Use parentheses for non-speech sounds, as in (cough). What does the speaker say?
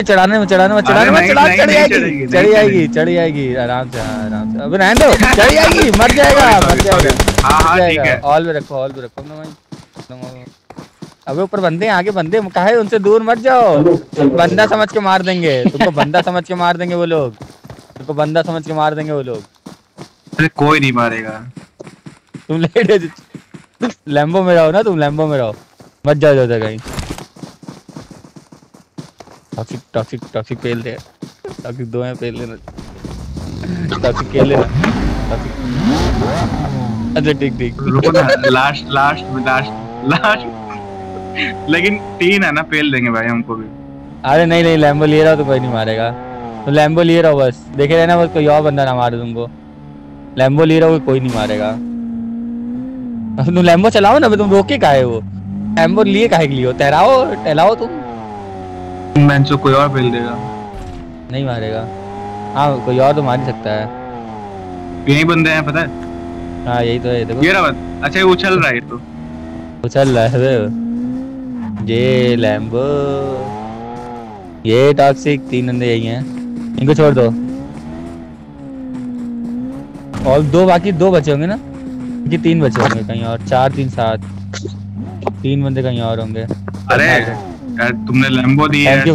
चढ़ाने में चढ़ाने में चढ़ाने में चढ़ा चढ़ जाएगी चढ़ेगी, चढ़ जाएगी चढ़ जाएगी आराम से हाँ, आराम से। अबे रहने दो चढ़ जाएगी मर (laughs) जाएगा मर जाएगा. हाँ, हाँ, ठीक है। ऑल में रखो ऑल में रखो ना भाई अबे ऊपर बंदे आगे बंदे कहा है उनसे दूर मत जाओ। बंदा समझ के मार देंगे तुमको बंदा समझ के मार देंगे वो लोग। तुमको बंदा समझ के मार देंगे वो लोग। अरे कोई नहीं मारेगा। तुम लेट लैम्बो में रहो ना तुम लैम्बो में रहो। मत जाओ जाओ कहीं। टॉक्सिक टॉक्सिक टॉक्सिक पेल दे। टॉक्सिक दो हैं पेल लेना टॉक्सिक खेल लेना टॉक्सिक अच्छा ठीक ठीक रुको ना लास्ट लास्ट में लास्ट लास्ट लेकिन तीन है ना पेल देंगे भाई हमको भी। अरे नहीं नहीं लैम्बो लिए रहो तो कोई नहीं मारेगा। तो लैम्बो लिए रहो बस। देखे रहना बस कोई और बंदा ना मारे तुमको। लैम्बो लिए रहो कोई नहीं मारेगा। तुम लैम्बो चलाओ ना तुम रोके काहे हो? लैम्बो लिए काहे के लिए हो? तहराओ टहलाओ तुम। बेंचो कोई और पेल देगा। नहीं मारेगा। हाँ कोई और तो मार ही सकता है। यही बंदे हैं पता है? हाँ यही तो है देखो। ये रहा। अच्छा ये उछल रहा है तो। उछल रहा है। ये लैम्बो ये टॉक्सिक तीन बंदे यही हैं। इनको छोड़ दो। और दो बाकी दो बचे होंगे ना? कि तीन बचे होंगे कहीं और। चार तीन सात। तीन बंदे कहीं और होंगे। अरे यार तुमने लैम्बो दी है।